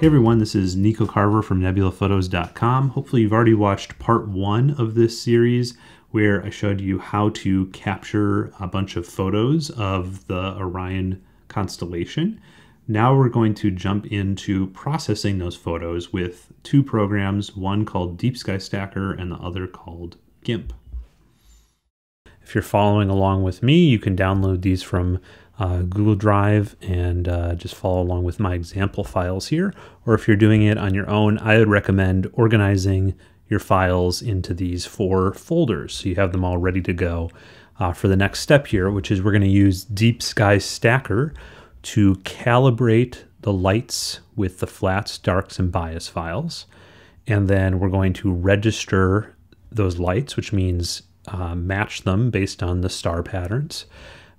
Hey everyone, this is Nico Carver from nebulaphotos.com. Hopefully you've already watched part one of this series where I showed you how to capture a bunch of photos of the Orion constellation. Now we're going to jump into processing those photos with two programs, one called Deep Sky Stacker and the other called GIMP. If you're following along with me, you can download these from uh, Google Drive and uh, just follow along with my example files here. Or if you're doing it on your own, I would recommend organizing your files into these four folders so you have them all ready to go uh, for the next step here, which is we're going to use Deep Sky Stacker to calibrate the lights with the flats, darks, and bias files. And then we're going to register those lights, which means uh, match them based on the star patterns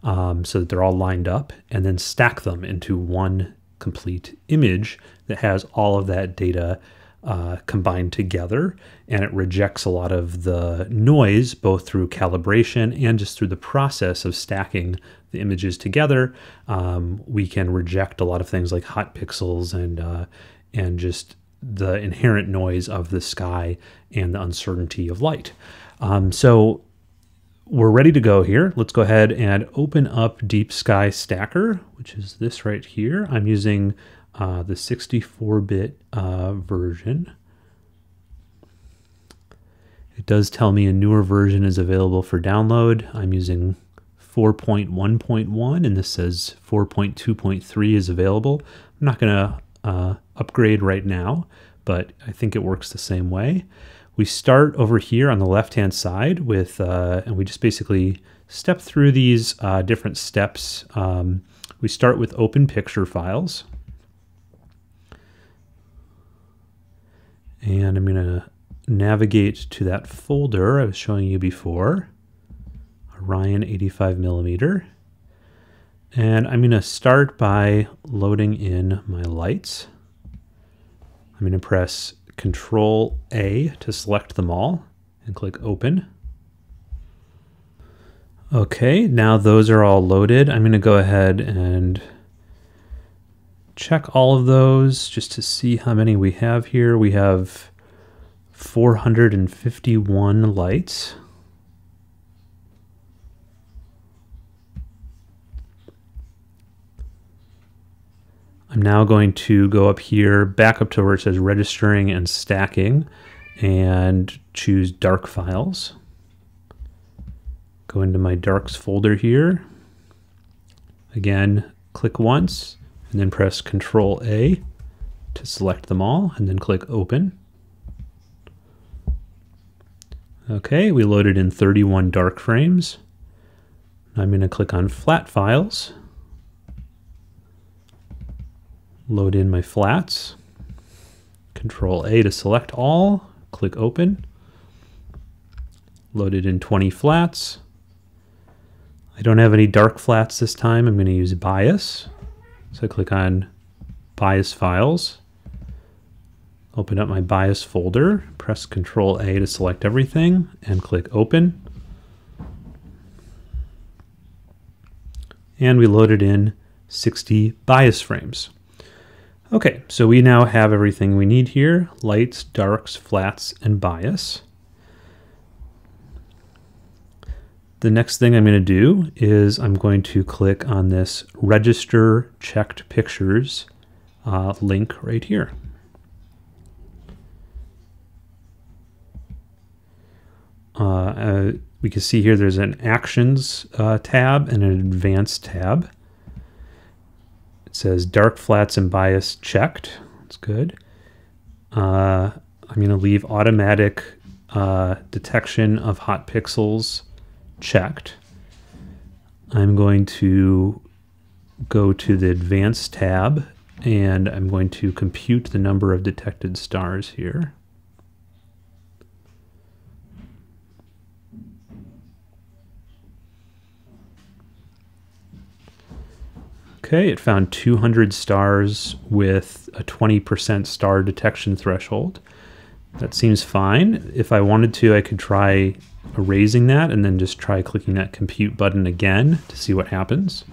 um, so that they're all lined up, and then stack them into one complete image that has all of that data uh, combined together. And it rejects a lot of the noise, both through calibration and just through the process of stacking the images together. Um, we can reject a lot of things like hot pixels and uh, and just the inherent noise of the sky and the uncertainty of light. Um, so we're ready to go here. Let's go ahead and open up Deep Sky Stacker, which is this right here. I'm using uh, the 64-bit uh, version. It does tell me a newer version is available for download. I'm using 4.1.1 and this says 4.2.3 is available. I'm not going to uh, upgrade right now, but I think it works the same way. We start over here on the left-hand side with, uh, and we just basically step through these uh, different steps. Um, we start with open picture files. And I'm going to navigate to that folder I was showing you before, Orion 85 millimeter. And I'm going to start by loading in my lights. I'm going to press Control A to select them all and click open. Okay, now those are all loaded. I'm going to go ahead and check all of those just to see how many we have here. We have 451 lights. I'm now going to go up here, back up to where it says registering and stacking, and choose dark files. Go into my darks folder here. Again, click once, and then press Control A to select them all, and then click Open. Okay, we loaded in 31 dark frames. I'm going to click on Flat Files load in my flats, control A to select all, click open, loaded in 20 flats. I don't have any dark flats this time. I'm going to use bias. So I click on bias files, open up my bias folder, press control A to select everything and click open. And we loaded in 60 bias frames. Okay, so we now have everything we need here, lights, darks, flats, and bias. The next thing I'm going to do is I'm going to click on this register checked pictures uh, link right here. Uh, uh, we can see here there's an actions uh, tab and an advanced tab. It says dark flats and bias checked. That's good. Uh, I'm going to leave automatic uh, detection of hot pixels checked. I'm going to go to the advanced tab and I'm going to compute the number of detected stars here. Okay, it found 200 stars with a 20% star detection threshold. That seems fine. If I wanted to, I could try erasing that and then just try clicking that compute button again to see what happens.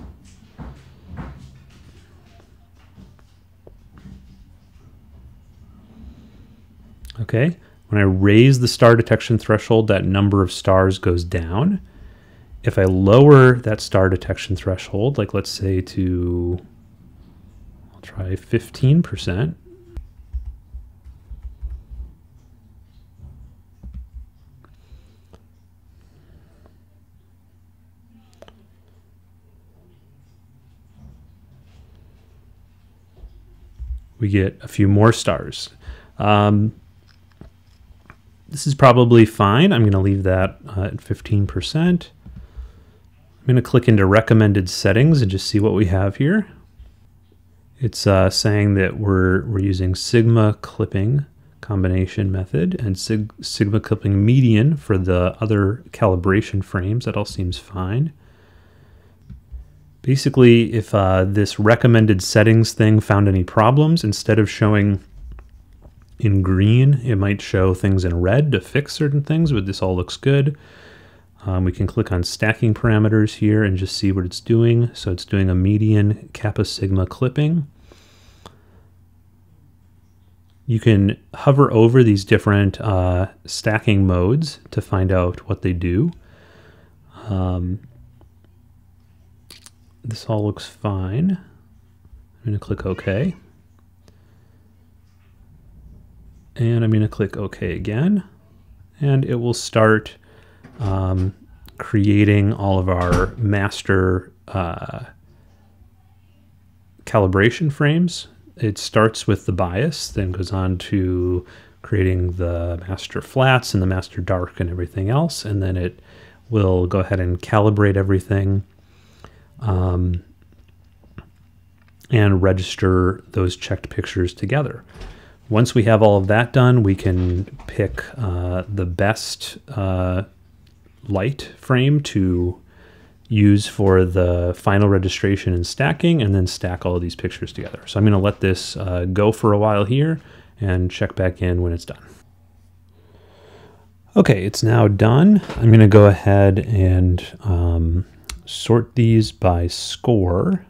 Okay, when I raise the star detection threshold, that number of stars goes down. If I lower that star detection threshold, like let's say to, I'll try 15%, we get a few more stars. Um, this is probably fine. I'm going to leave that uh, at 15%. I'm going to click into recommended settings and just see what we have here. It's uh, saying that we're, we're using Sigma clipping combination method and Sig Sigma clipping median for the other calibration frames. That all seems fine. Basically, if uh, this recommended settings thing found any problems, instead of showing in green, it might show things in red to fix certain things, but this all looks good. Um, we can click on stacking parameters here and just see what it's doing. So it's doing a median kappa sigma clipping. You can hover over these different uh, stacking modes to find out what they do. Um, this all looks fine. I'm going to click OK. And I'm going to click OK again. And it will start um, creating all of our master uh, calibration frames. It starts with the bias, then goes on to creating the master flats and the master dark and everything else. And then it will go ahead and calibrate everything um, and register those checked pictures together. Once we have all of that done, we can pick uh, the best uh, light frame to use for the final registration and stacking, and then stack all of these pictures together. So I'm going to let this uh, go for a while here and check back in when it's done. Okay, it's now done. I'm going to go ahead and um, sort these by score.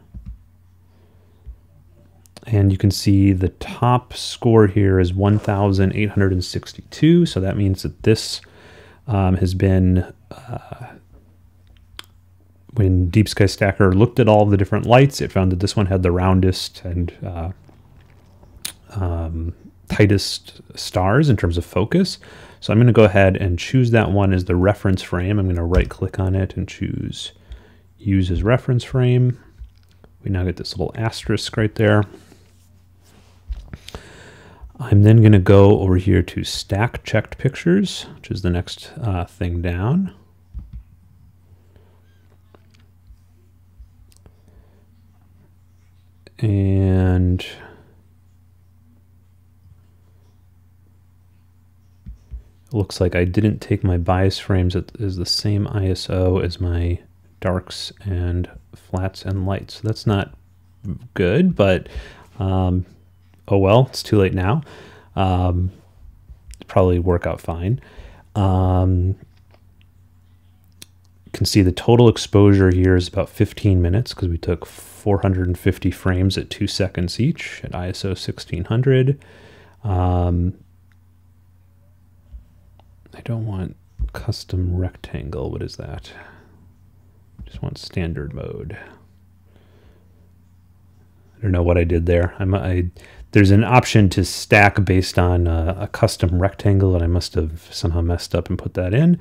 And you can see the top score here is 1,862. So that means that this um, has been, uh, when Deep Sky Stacker looked at all the different lights, it found that this one had the roundest and uh, um, tightest stars in terms of focus. So I'm going to go ahead and choose that one as the reference frame. I'm going to right click on it and choose use as reference frame. We now get this little asterisk right there. I'm then going to go over here to stack checked pictures, which is the next uh, thing down. And it looks like I didn't take my bias frames It is the same ISO as my darks and flats and lights. So That's not good, but um, oh well, it's too late now. Um, probably work out fine. Um, can see the total exposure here is about 15 minutes because we took 450 frames at two seconds each at ISO 1600. Um, I don't want custom rectangle. What is that? Just want standard mode. I don't know what I did there. I'm, I, there's an option to stack based on a, a, custom rectangle, and I must have somehow messed up and put that in.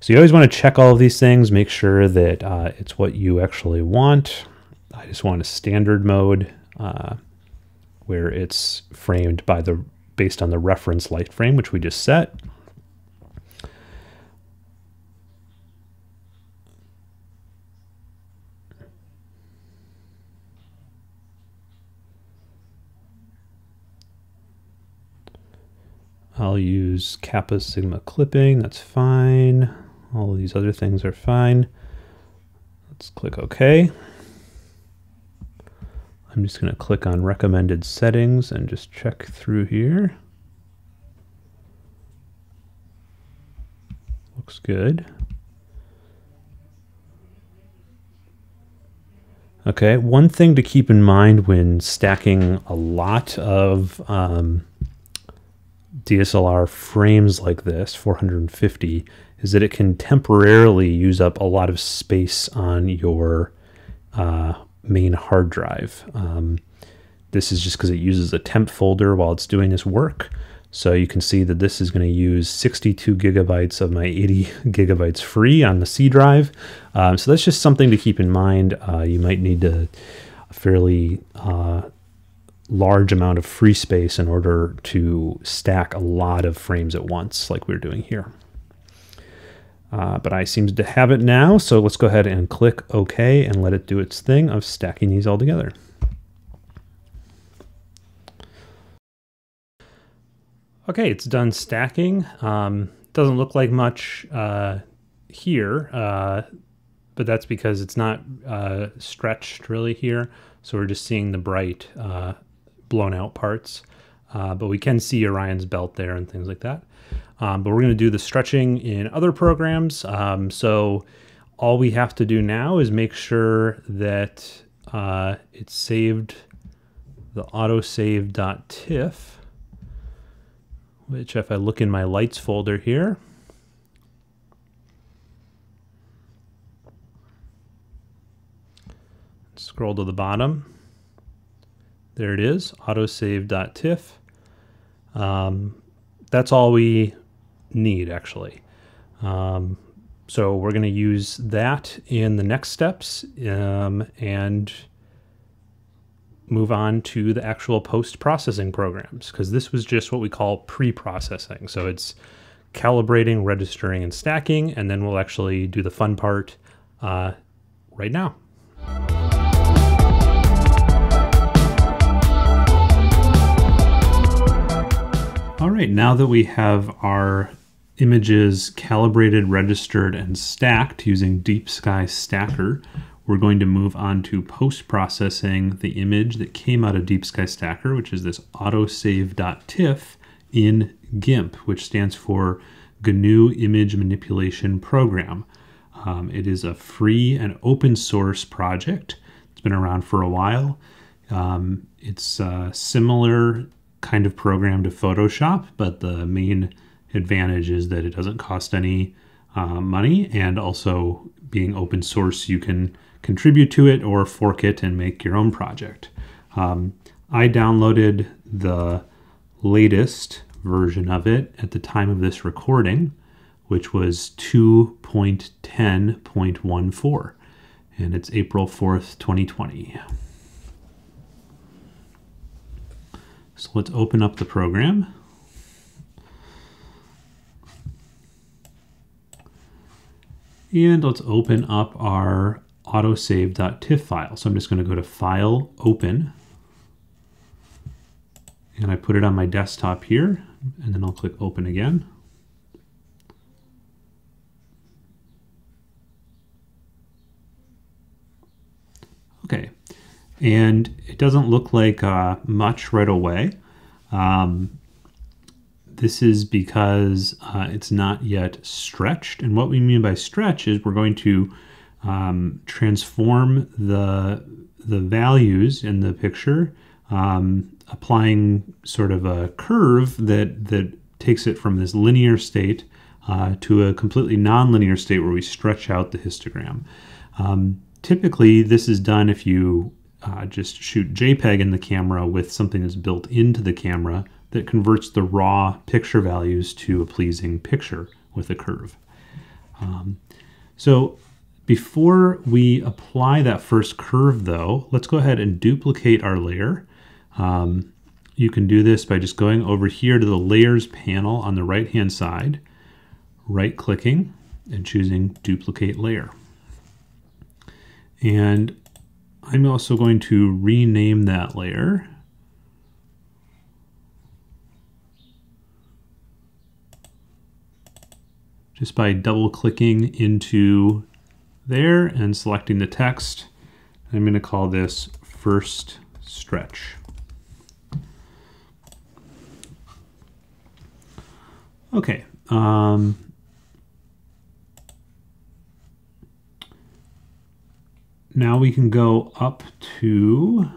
So you always want to check all of these things, make sure that uh, it's what you actually want. I just want a standard mode uh, where it's framed by the based on the reference light frame, which we just set. I'll use kappa sigma clipping, that's fine. All these other things are fine. Let's click OK. I'm just going to click on recommended settings and just check through here. Looks good. Okay, one thing to keep in mind when stacking a lot of um, DSLR frames like this, 450, is that it can temporarily use up a lot of space on your uh, main hard drive. Um, this is just because it uses a temp folder while it's doing this work. So you can see that this is going to use 62 gigabytes of my 80 gigabytes free on the C drive. Um, so that's just something to keep in mind. Uh, you might need a fairly uh, large amount of free space in order to stack a lot of frames at once like we're doing here. Uh, but I seem to have it now, so let's go ahead and click OK and let it do its thing of stacking these all together. Okay, it's done stacking. Um, doesn't look like much uh, here, uh, but that's because it's not uh, stretched really here. So we're just seeing the bright uh, blown out parts. Uh, but we can see Orion's belt there and things like that. Um, but we're going to do the stretching in other programs. Um, so all we have to do now is make sure that uh, it's saved the autosave.tiff which if I look in my lights folder here, scroll to the bottom, there it is, autosave.tiff. Um, that's all we need actually. Um, so we're going to use that in the next steps um, and move on to the actual post processing programs because this was just what we call pre processing. So it's calibrating, registering, and stacking, and then we'll actually do the fun part uh, right now. All right, now that we have our images calibrated, registered, and stacked using Deep Sky Stacker, we're going to move on to post-processing the image that came out of Deep Sky Stacker, which is this autosave.tiff in GIMP, which stands for GNU Image Manipulation Program. Um, it is a free and open source project. It's been around for a while. Um, it's a similar kind of program to Photoshop, but the main advantage is that it doesn't cost any uh, money and also being open source, you can contribute to it or fork it and make your own project. Um, I downloaded the latest version of it at the time of this recording, which was 2.10.14, and it's April 4th, 2020. So let's open up the program. And let's open up our autosave.tiff file. So I'm just going to go to File, Open, and I put it on my desktop here, and then I'll click Open again. Okay, and it doesn't look like uh, much right away. Um, this is because uh, it's not yet stretched. And what we mean by stretch is we're going to um, transform the the values in the picture, um, applying sort of a curve that that takes it from this linear state uh, to a completely nonlinear state where we stretch out the histogram. Um, typically, this is done if you uh, just shoot JPEG in the camera with something that's built into the camera that converts the raw picture values to a pleasing picture with a curve. Um, so before we apply that first curve though, let's go ahead and duplicate our layer. Um, you can do this by just going over here to the layers panel on the right hand side, right clicking and choosing duplicate layer. And I'm also going to rename that layer. Just by double clicking into there and selecting the text. I'm going to call this first stretch. Okay. Um, now we can go up to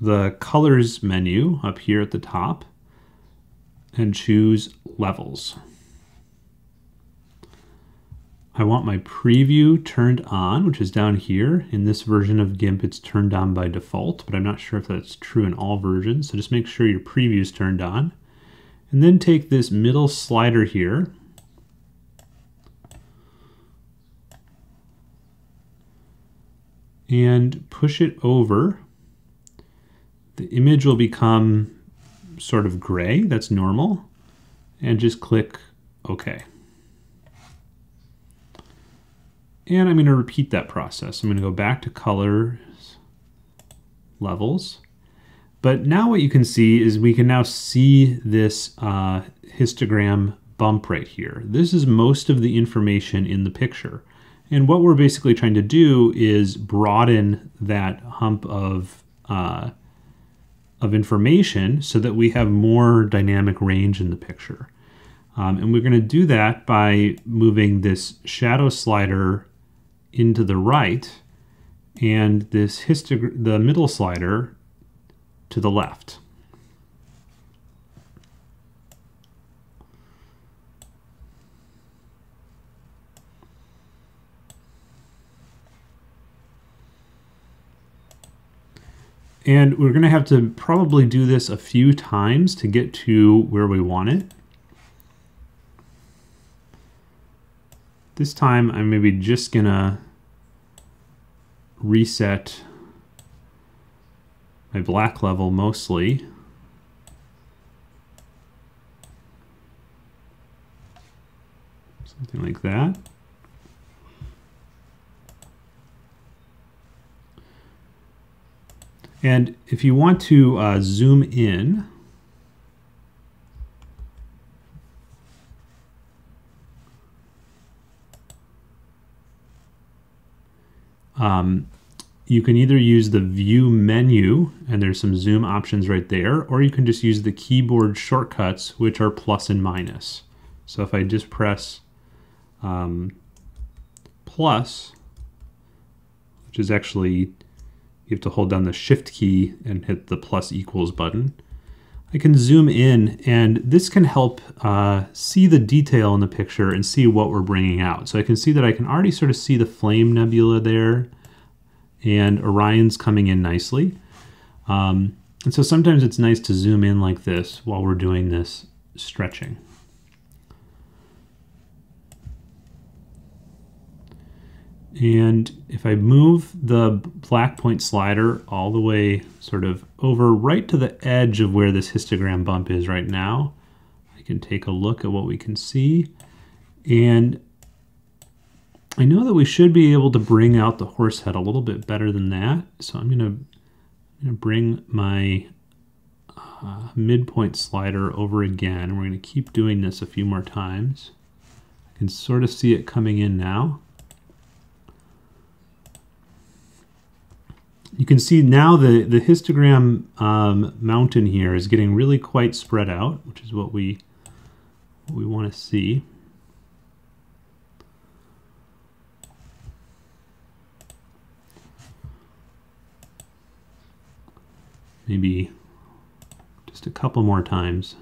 the colors menu up here at the top and choose levels. I want my preview turned on, which is down here. In this version of GIMP, it's turned on by default, but I'm not sure if that's true in all versions. So just make sure your preview is turned on. And then take this middle slider here and push it over. The image will become sort of gray, that's normal, and just click OK. And I'm going to repeat that process. I'm going to go back to colors, levels. But now what you can see is we can now see this uh, histogram bump right here. This is most of the information in the picture. And what we're basically trying to do is broaden that hump of, uh, of information so that we have more dynamic range in the picture. Um, and we're going to do that by moving this shadow slider into the right and this the middle slider to the left. And we're going to have to probably do this a few times to get to where we want it. This time I'm maybe just going to reset my black level mostly. Something like that. And if you want to uh, zoom in, um, you can either use the view menu and there's some zoom options right there, or you can just use the keyboard shortcuts, which are plus and minus. So if I just press um, plus, which is actually you have to hold down the shift key and hit the plus equals button. I can zoom in and this can help uh, see the detail in the picture and see what we're bringing out. So I can see that I can already sort of see the flame nebula there and Orion's coming in nicely. Um, and so sometimes it's nice to zoom in like this while we're doing this stretching. And if I move the black point slider all the way sort of over right to the edge of where this histogram bump is right now, I can take a look at what we can see. And I know that we should be able to bring out the horse head a little bit better than that. So I'm gonna, I'm gonna bring my uh, midpoint slider over again. And we're gonna keep doing this a few more times. I can sort of see it coming in now. You can see now the, the histogram um, mountain here is getting really quite spread out, which is what we, what we want to see. Maybe just a couple more times.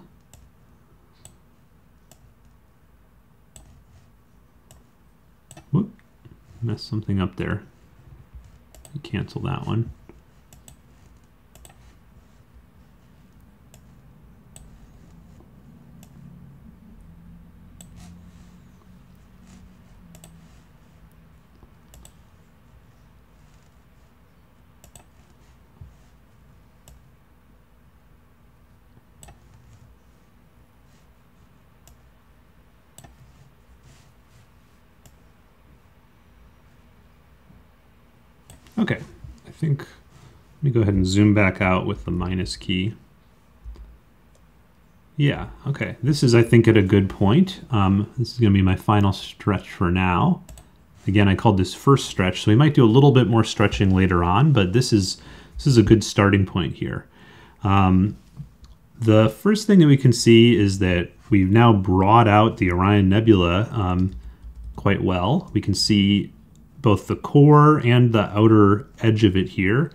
Whoop, messed something up there cancel that one. Okay, I think, let me go ahead and zoom back out with the minus key. Yeah, okay. This is, I think, at a good point. Um, this is going to be my final stretch for now. Again, I called this first stretch, so we might do a little bit more stretching later on, but this is this is a good starting point here. Um, the first thing that we can see is that we've now brought out the Orion Nebula um, quite well. We can see both the core and the outer edge of it here.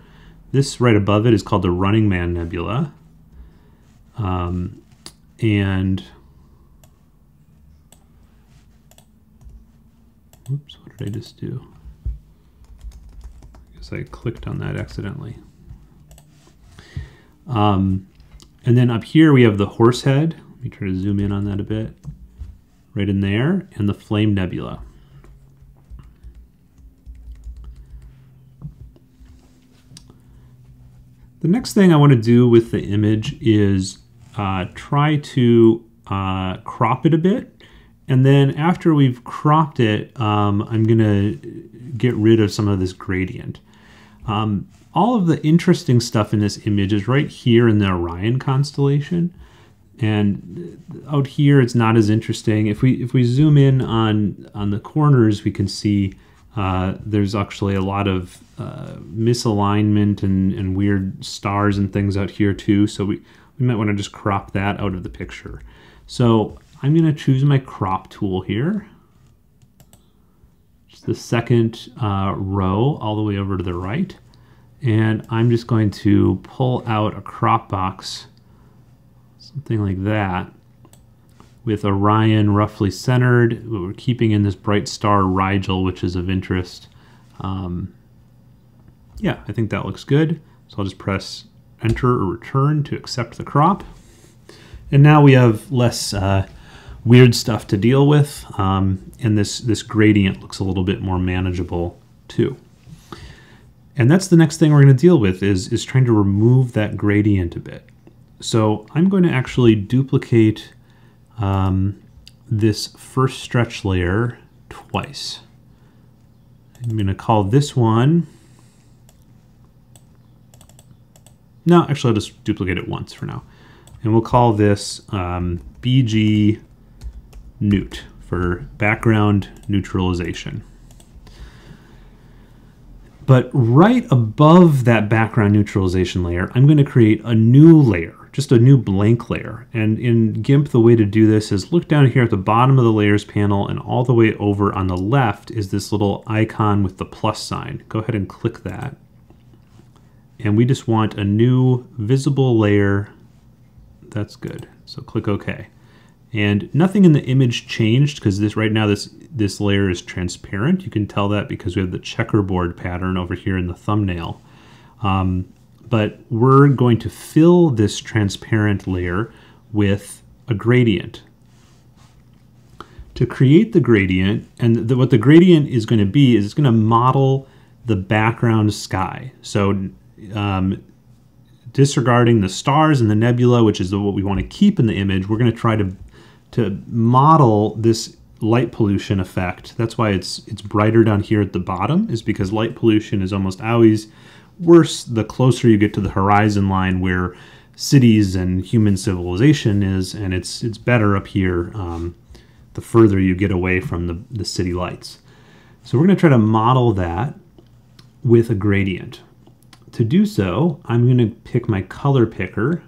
This right above it is called the Running Man Nebula. Um, and Oops, what did I just do? I guess I clicked on that accidentally. Um, and then up here we have the Horsehead. Let me try to zoom in on that a bit. Right in there, and the Flame Nebula. The next thing I want to do with the image is uh, try to uh, crop it a bit and then after we've cropped it, um, I'm going to get rid of some of this gradient. Um, all of the interesting stuff in this image is right here in the Orion constellation. And out here, it's not as interesting. If we if we zoom in on on the corners, we can see uh, there's actually a lot of uh, misalignment and, and weird stars and things out here too. So we, we might want to just crop that out of the picture. So I'm going to choose my crop tool here. Just the second uh, row all the way over to the right. And I'm just going to pull out a crop box, something like that, with Orion roughly centered. We're keeping in this bright star Rigel, which is of interest. Um, yeah, I think that looks good. So I'll just press enter or return to accept the crop. And now we have less uh, weird stuff to deal with, um, and this, this gradient looks a little bit more manageable too. And that's the next thing we're going to deal with is, is trying to remove that gradient a bit. So I'm going to actually duplicate um, this first stretch layer twice. I'm going to call this one, no, actually I'll just duplicate it once for now. And we'll call this um, BG Newt for background neutralization. But right above that background neutralization layer, I'm going to create a new layer, just a new blank layer. And in GIMP, the way to do this is look down here at the bottom of the layers panel and all the way over on the left is this little icon with the plus sign. Go ahead and click that. And we just want a new visible layer. That's good. So click OK. And nothing in the image changed because this right now this this layer is transparent. You can tell that because we have the checkerboard pattern over here in the thumbnail. Um, but we're going to fill this transparent layer with a gradient. To create the gradient, and the, what the gradient is going to be is it's going to model the background sky. So um, disregarding the stars and the nebula, which is the, what we want to keep in the image, we're going to try to to model this light pollution effect. That's why it's it's brighter down here at the bottom is because light pollution is almost always worse the closer you get to the horizon line where cities and human civilization is, and it's it's better up here um, the further you get away from the, the city lights. So we're going to try to model that with a gradient. To do so, I'm going to pick my color picker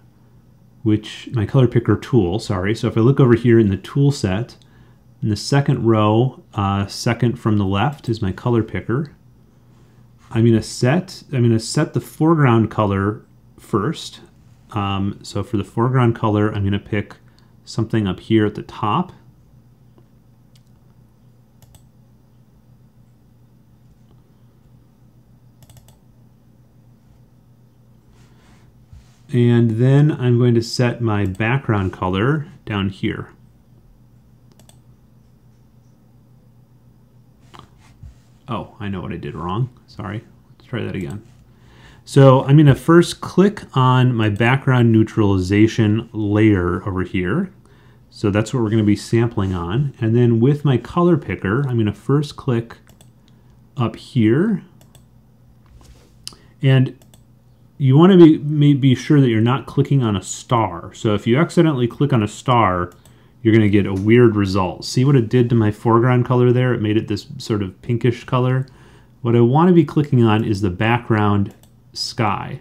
which my color picker tool, sorry. So if I look over here in the tool set, in the second row, uh, second from the left is my color picker. I'm gonna set, I'm gonna set the foreground color first. Um, so for the foreground color, I'm gonna pick something up here at the top. And then I'm going to set my background color down here. Oh, I know what I did wrong. Sorry. Let's try that again. So I'm going to first click on my background neutralization layer over here. So that's what we're going to be sampling on. And then with my color picker, I'm going to first click up here. And you want to be, be sure that you're not clicking on a star. So if you accidentally click on a star, you're going to get a weird result. See what it did to my foreground color there? It made it this sort of pinkish color. What I want to be clicking on is the background sky.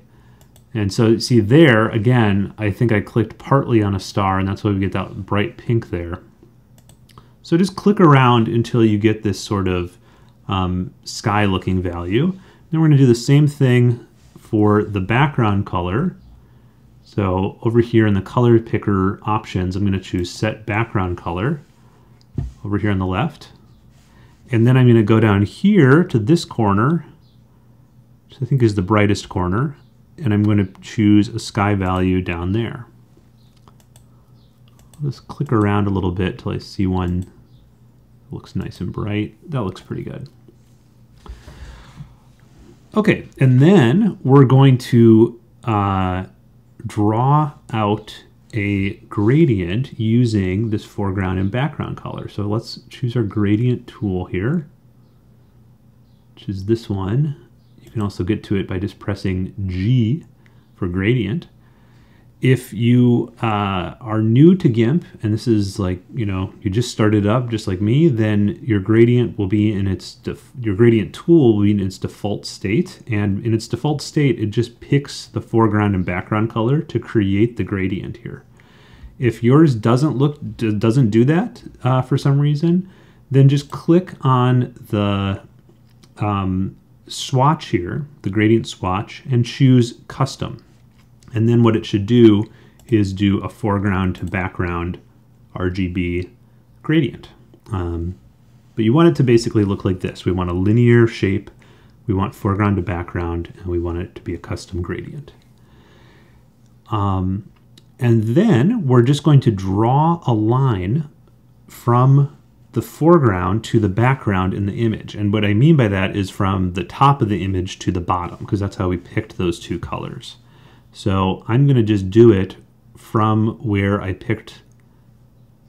And so see there, again, I think I clicked partly on a star and that's why we get that bright pink there. So just click around until you get this sort of um, sky looking value. Then we're going to do the same thing for the background color, so over here in the color picker options, I'm going to choose set background color over here on the left. And then I'm going to go down here to this corner, which I think is the brightest corner, and I'm going to choose a sky value down there. I'll just click around a little bit till I see one that looks nice and bright. That looks pretty good. Okay, and then we're going to uh, draw out a gradient using this foreground and background color. So let's choose our gradient tool here, which is this one. You can also get to it by just pressing G for gradient if you uh, are new to GIMP, and this is like, you know, you just started up just like me, then your gradient will be in its, your gradient tool will be in its default state. And in its default state, it just picks the foreground and background color to create the gradient here. If yours doesn't look, doesn't do that uh, for some reason, then just click on the um, swatch here, the gradient swatch, and choose custom. And then what it should do is do a foreground to background RGB gradient. Um, but you want it to basically look like this. We want a linear shape, we want foreground to background, and we want it to be a custom gradient. Um, and then we're just going to draw a line from the foreground to the background in the image. And what I mean by that is from the top of the image to the bottom, because that's how we picked those two colors. So I'm going to just do it from where I picked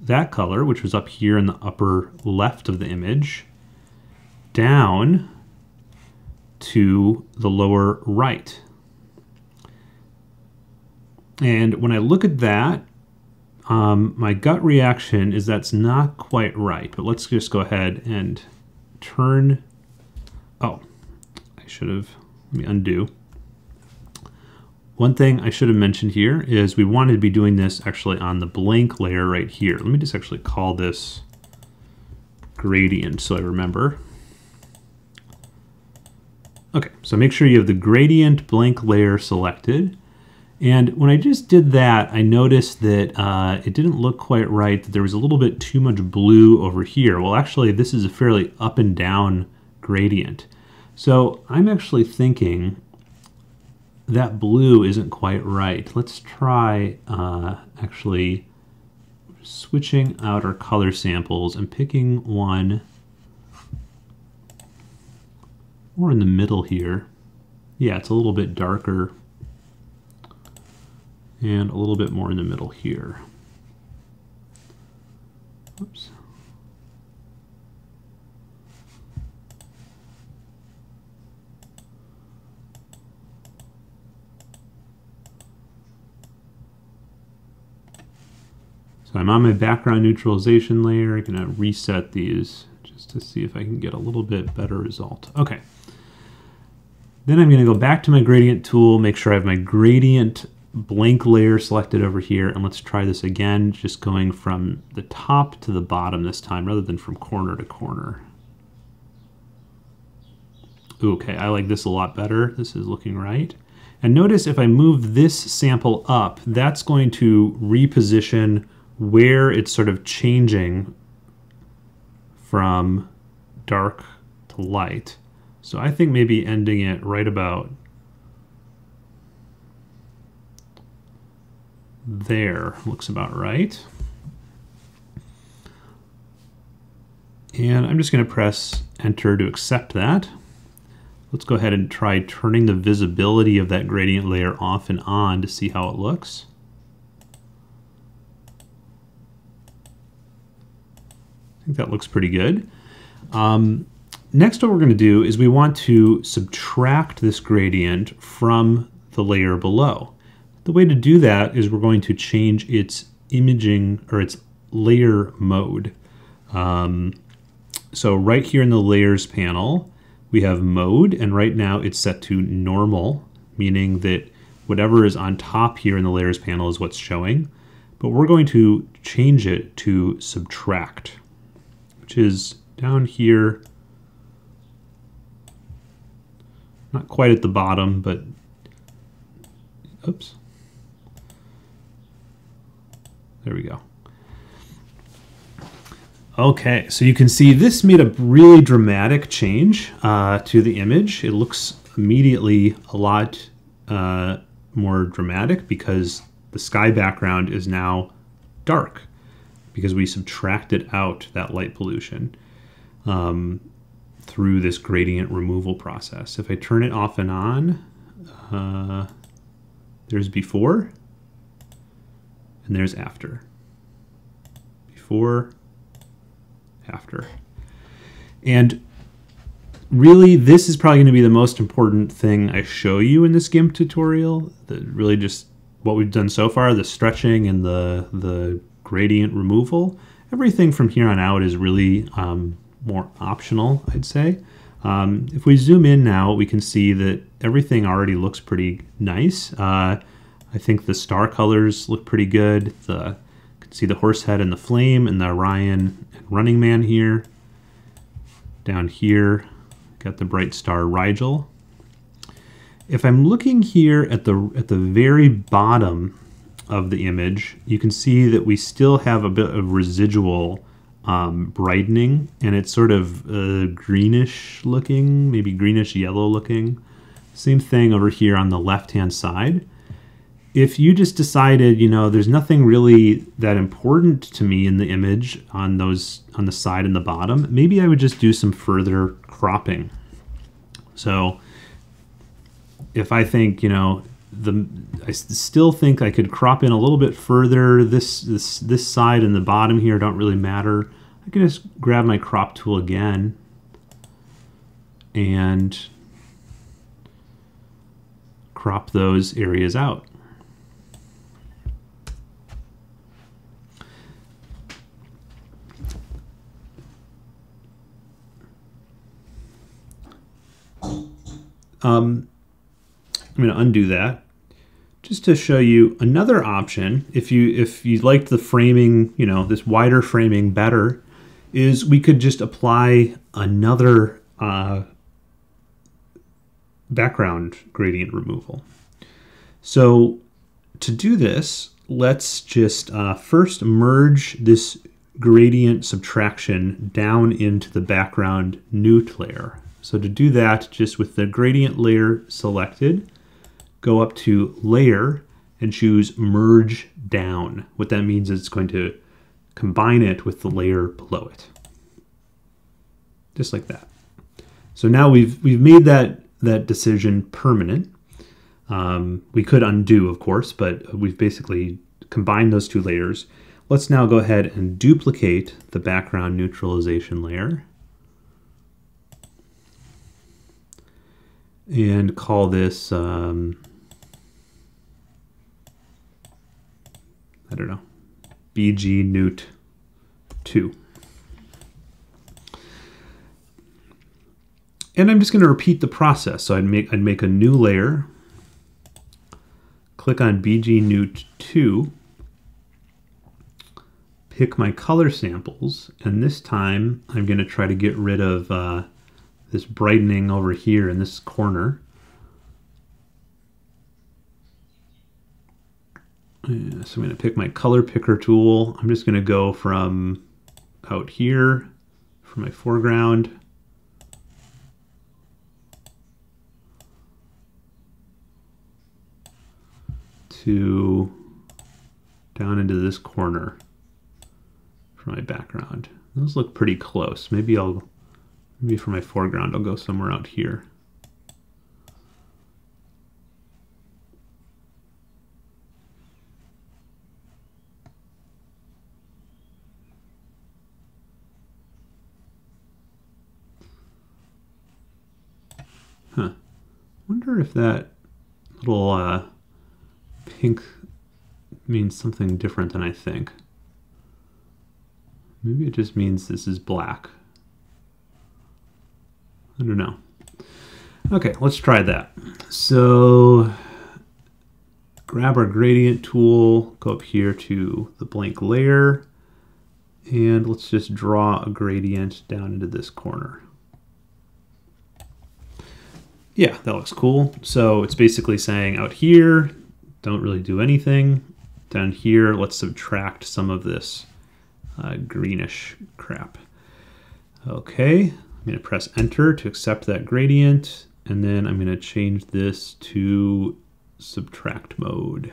that color, which was up here in the upper left of the image, down to the lower right. And when I look at that, um, my gut reaction is that's not quite right, but let's just go ahead and turn, oh, I should have, let me undo. One thing I should have mentioned here is we wanted to be doing this actually on the blank layer right here. Let me just actually call this gradient so I remember. Okay, so make sure you have the gradient blank layer selected. And when I just did that, I noticed that uh, it didn't look quite right, that there was a little bit too much blue over here. Well, actually, this is a fairly up and down gradient. So I'm actually thinking that blue isn't quite right. Let's try uh, actually switching out our color samples and picking one more in the middle here. Yeah, it's a little bit darker and a little bit more in the middle here. Oops. So I'm on my background neutralization layer. I'm gonna reset these just to see if I can get a little bit better result. Okay. Then I'm gonna go back to my gradient tool, make sure I have my gradient blank layer selected over here, and let's try this again, just going from the top to the bottom this time, rather than from corner to corner. Okay, I like this a lot better. This is looking right. And notice if I move this sample up, that's going to reposition where it's sort of changing from dark to light. So I think maybe ending it right about there looks about right. And I'm just going to press enter to accept that. Let's go ahead and try turning the visibility of that gradient layer off and on to see how it looks. Think that looks pretty good. Um, next, what we're going to do is we want to subtract this gradient from the layer below. The way to do that is we're going to change its imaging or its layer mode. Um, so right here in the layers panel, we have mode, and right now it's set to normal, meaning that whatever is on top here in the layers panel is what's showing. But we're going to change it to subtract which is down here, not quite at the bottom, but Oops. There we go. Okay, so you can see this made a really dramatic change uh, to the image. It looks immediately a lot uh, more dramatic because the sky background is now dark because we subtracted out that light pollution um, through this gradient removal process. If I turn it off and on, uh, there's before and there's after. Before, after. And really, this is probably going to be the most important thing I show you in this GIMP tutorial. The, really just what we've done so far, the stretching and the, the gradient removal. Everything from here on out is really um, more optional, I'd say. Um, if we zoom in now, we can see that everything already looks pretty nice. Uh, I think the star colors look pretty good. The you can see the horse head and the flame and the Orion and Running Man here. Down here, got the bright star Rigel. If I'm looking here at the at the very bottom of the image, you can see that we still have a bit of residual um, brightening, and it's sort of uh, greenish looking, maybe greenish yellow looking. Same thing over here on the left-hand side if you just decided, you know, there's nothing really that important to me in the image on those on the side and the bottom, maybe I would just do some further cropping. So if I think, you know, the I still think I could crop in a little bit further. This this this side and the bottom here don't really matter. I can just grab my crop tool again and crop those areas out. Um, I'm going to undo that just to show you another option. If you if you liked the framing, you know, this wider framing better, is we could just apply another uh, background gradient removal. So to do this, let's just uh, first merge this gradient subtraction down into the background newt layer. So to do that, just with the gradient layer selected, go up to Layer and choose Merge Down. What that means is it's going to combine it with the layer below it. Just like that. So now we've, we've made that, that decision permanent. Um, we could undo, of course, but we've basically combined those two layers. Let's now go ahead and duplicate the background neutralization layer and call this, um, I don't know, BG Newt 2. And I'm just going to repeat the process. So I'd make, I'd make a new layer, click on BG Newt 2, pick my color samples, and this time I'm going to try to get rid of uh, this brightening over here in this corner. So I'm going to pick my color picker tool. I'm just going to go from out here for my foreground. to down into this corner for my background. Those look pretty close. Maybe I'll Maybe for my foreground, I'll go somewhere out here. If that little uh, pink means something different than I think. Maybe it just means this is black. I don't know. Okay, let's try that. So grab our gradient tool, go up here to the blank layer, and let's just draw a gradient down into this corner. Yeah, that looks cool. So it's basically saying out here, don't really do anything. Down here, let's subtract some of this uh, greenish crap. Okay, I'm to press enter to accept that gradient, and then I'm going to change this to subtract mode.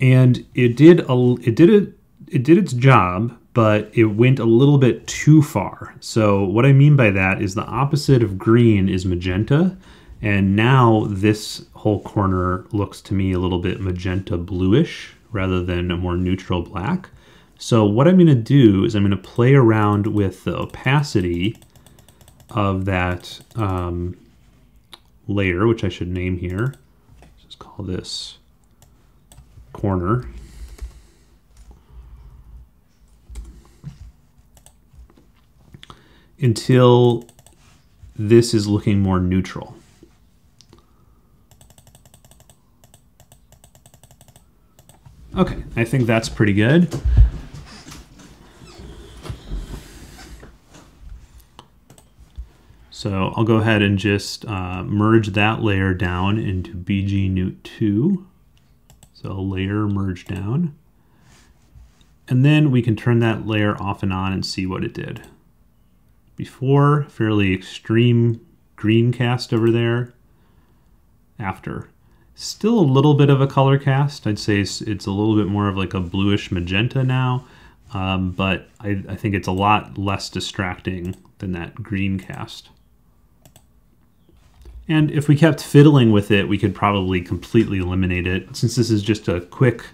And it did a, it did it it did its job, but it went a little bit too far. So what I mean by that is the opposite of green is magenta, and now this whole corner looks to me a little bit magenta bluish rather than a more neutral black. So what I'm going to do is I'm going to play around with the opacity of that um, layer, which I should name here. Let's just call this corner. Until this is looking more neutral. Okay, I think that's pretty good. So I'll go ahead and just uh, merge that layer down into BG Newt 2. So layer merge down. And then we can turn that layer off and on and see what it did. Before, fairly extreme green cast over there. After. Still a little bit of a color cast. I'd say it's, it's a little bit more of like a bluish magenta now. Um, but I, I think it's a lot less distracting than that green cast. And if we kept fiddling with it, we could probably completely eliminate it. Since this is just a quick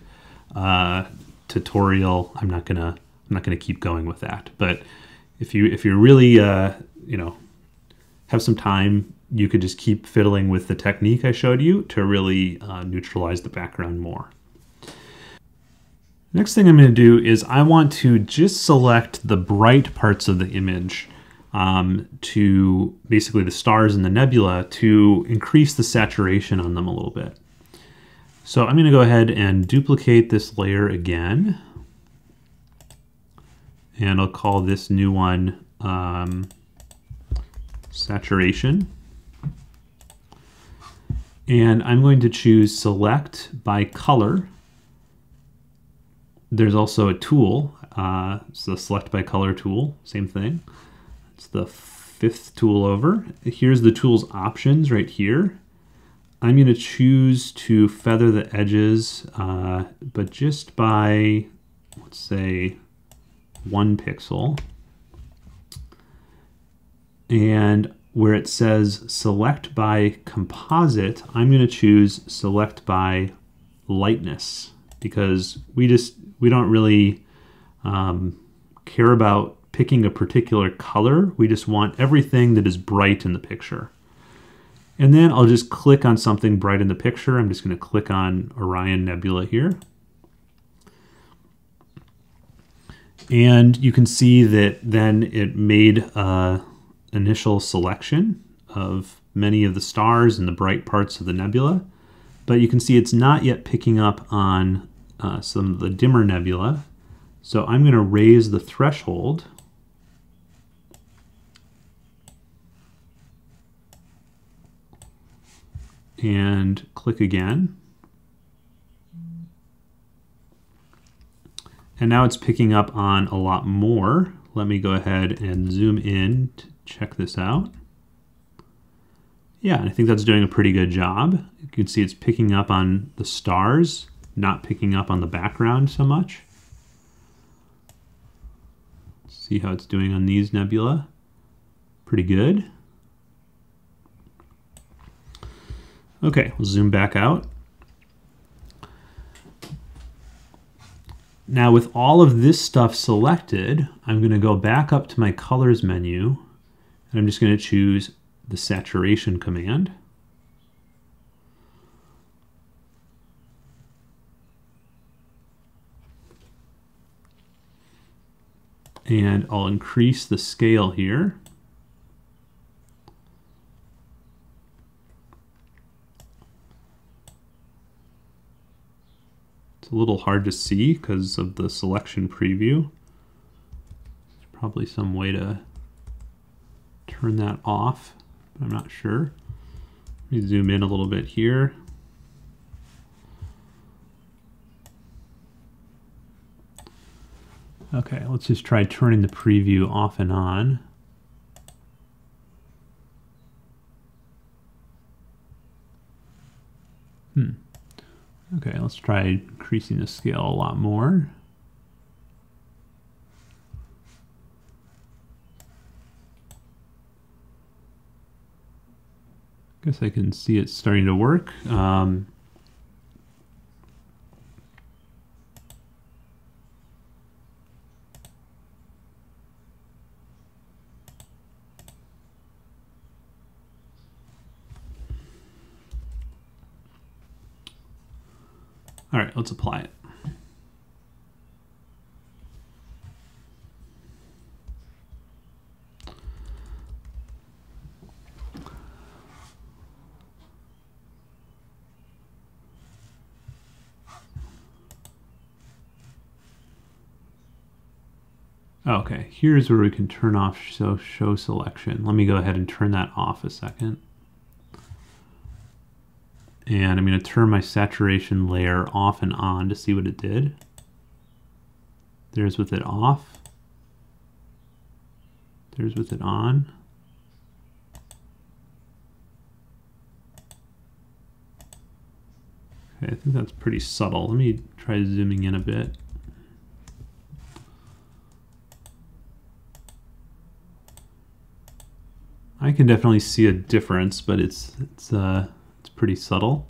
uh, tutorial, I'm not gonna I'm not gonna keep going with that. But if you if you really uh, you know have some time, you could just keep fiddling with the technique I showed you to really uh, neutralize the background more. Next thing I'm going to do is I want to just select the bright parts of the image um, to basically the stars in the nebula to increase the saturation on them a little bit. So I'm going to go ahead and duplicate this layer again. And I'll call this new one um, saturation. And I'm going to choose select by color. There's also a tool, uh, it's the select by color tool, same thing. It's the fifth tool over. Here's the tool's options right here. I'm going to choose to feather the edges, uh, but just by, let's say, one pixel. And where it says select by composite, I'm going to choose select by lightness because we just, we don't really um, care about picking a particular color. We just want everything that is bright in the picture. And then I'll just click on something bright in the picture. I'm just going to click on Orion Nebula here. And you can see that then it made an initial selection of many of the stars and the bright parts of the nebula. But you can see it's not yet picking up on uh, some of the dimmer nebula. So I'm going to raise the threshold and click again. And now it's picking up on a lot more. Let me go ahead and zoom in to check this out. Yeah, I think that's doing a pretty good job. You can see it's picking up on the stars, not picking up on the background so much. see how it's doing on these nebula. Pretty good. Okay, we'll zoom back out. Now with all of this stuff selected, I'm going to go back up to my colors menu and I'm just going to choose the saturation command. And I'll increase the scale here. It's a little hard to see because of the selection preview. probably some way to turn that off, but I'm not sure. Let me zoom in a little bit here. Okay, let's just try turning the preview off and on. Hmm. Okay, let's try increasing the scale a lot more. I guess I can see it starting to work. Um, All right, let's apply it. Okay, here's where we can turn off show, show selection. Let me go ahead and turn that off a second. And I'm going to turn my saturation layer off and on to see what it did. There's with it off. There's with it on. Okay, I think that's pretty subtle. Let me try zooming in a bit. I can definitely see a difference, but it's it's uh pretty subtle.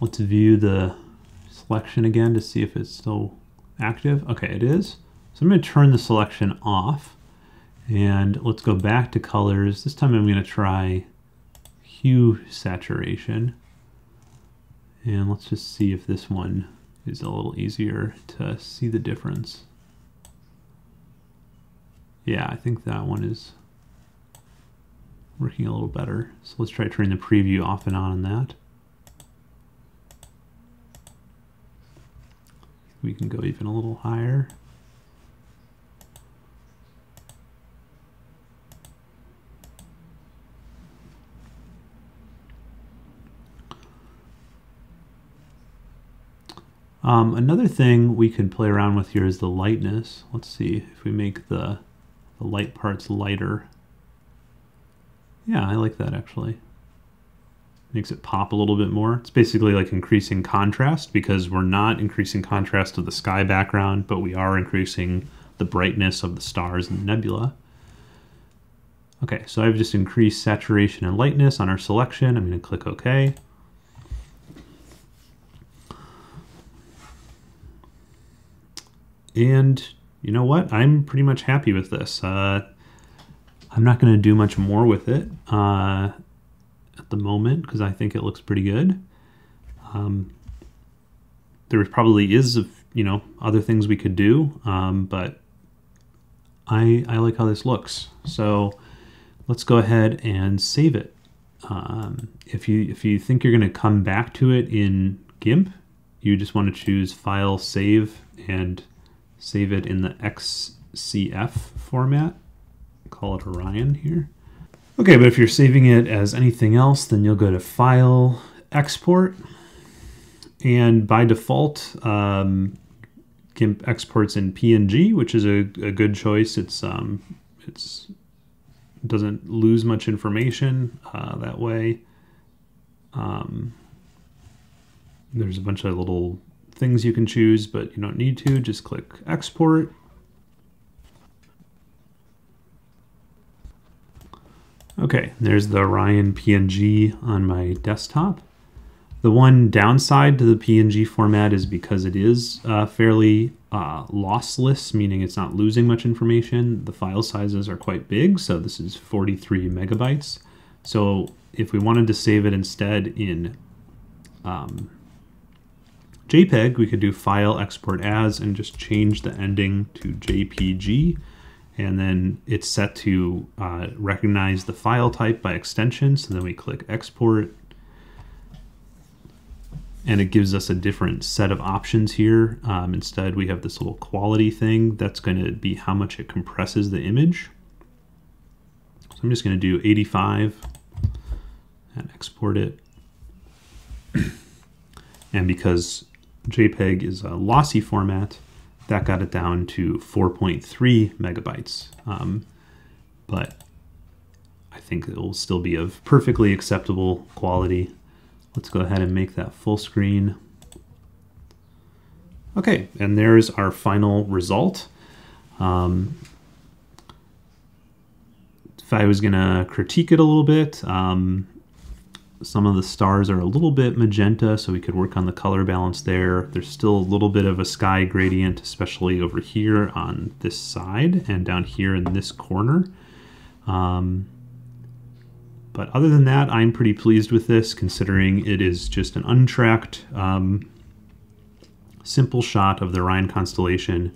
Let's view the selection again to see if it's still active. Okay, it is. So I'm going to turn the selection off and let's go back to colors. This time I'm going to try hue saturation and let's just see if this one is a little easier to see the difference. Yeah, I think that one is working a little better. So let's try turning the preview off and on on that. We can go even a little higher. Um, another thing we could play around with here is the lightness. Let's see if we make the the light part's lighter. Yeah, I like that actually. Makes it pop a little bit more. It's basically like increasing contrast because we're not increasing contrast of the sky background, but we are increasing the brightness of the stars and the nebula. Okay, so I've just increased saturation and lightness on our selection. I'm going to click OK. And you know what? I'm pretty much happy with this. Uh, I'm not going to do much more with it uh, at the moment because I think it looks pretty good. Um, there probably is, you know, other things we could do, um, but I, I like how this looks. So let's go ahead and save it. Um, if you if you think you're going to come back to it in GIMP, you just want to choose File, Save, and save it in the XCF format. Call it Orion here. Okay, but if you're saving it as anything else, then you'll go to File, Export, and by default, um, GIMP exports in PNG, which is a, a good choice. It's um, it's doesn't lose much information uh, that way. Um, there's a bunch of little things you can choose, but you don't need to. Just click export. Okay, there's the Orion PNG on my desktop. The one downside to the PNG format is because it is uh, fairly uh, lossless, meaning it's not losing much information. The file sizes are quite big, so this is 43 megabytes. So if we wanted to save it instead in um, JPEG, we could do file export as and just change the ending to JPG. And then it's set to uh, recognize the file type by extension. So then we click export. and it gives us a different set of options here. Um, instead, we have this little quality thing that's going to be how much it compresses the image. So I'm just going to do 85 and export it. and because JPEG is a lossy format, that got it down to 4.3 megabytes. Um, but I think it will still be of perfectly acceptable quality. Let's go ahead and make that full screen. Okay, and there's our final result. Um, if I was gonna critique it a little bit, um, some of the stars are a little bit magenta, so we could work on the color balance there. There's still a little bit of a sky gradient, especially over here on this side and down here in this corner. Um, but other than that, I'm pretty pleased with this, considering it is just an untracked, um, simple shot of the Orion constellation.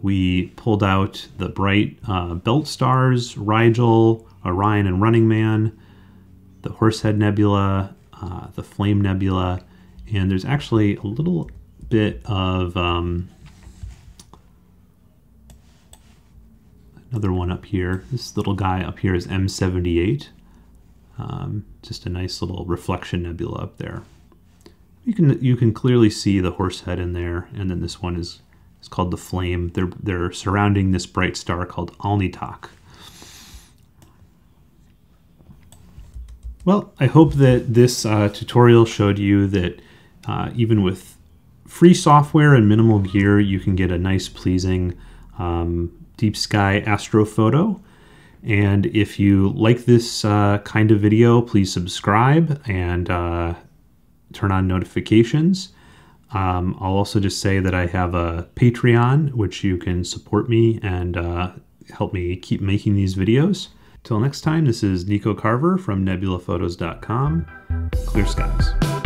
We pulled out the bright uh, belt stars, Rigel, Orion, and Running Man the Horsehead Nebula, uh, the Flame Nebula, and there's actually a little bit of um, another one up here. This little guy up here is M78. Um, just a nice little reflection nebula up there. You can you can clearly see the Horsehead in there, and then this one is is called the Flame. They're they're surrounding this bright star called Alnitak. Well, I hope that this uh, tutorial showed you that uh, even with free software and minimal gear, you can get a nice, pleasing um, deep sky astrophoto. And if you like this uh, kind of video, please subscribe and uh, turn on notifications. Um, I'll also just say that I have a Patreon, which you can support me and uh, help me keep making these videos. Till next time, this is Nico Carver from nebulaphotos.com. Clear skies.